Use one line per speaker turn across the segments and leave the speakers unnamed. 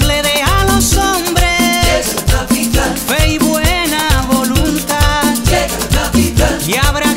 Le dé a los hombres fe y buena voluntad. Y habrá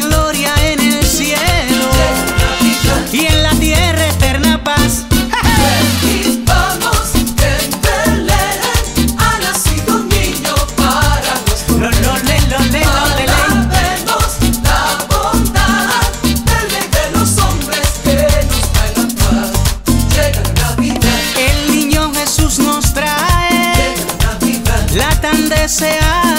desear.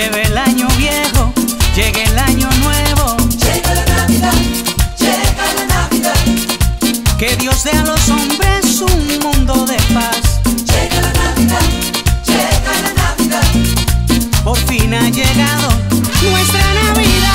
Se el año viejo, llega el año nuevo. Llega la Navidad, llega la Navidad. Que Dios dé a los hombres un mundo de paz. Llega la Navidad, llega la Navidad. Por fin ha llegado nuestra Navidad.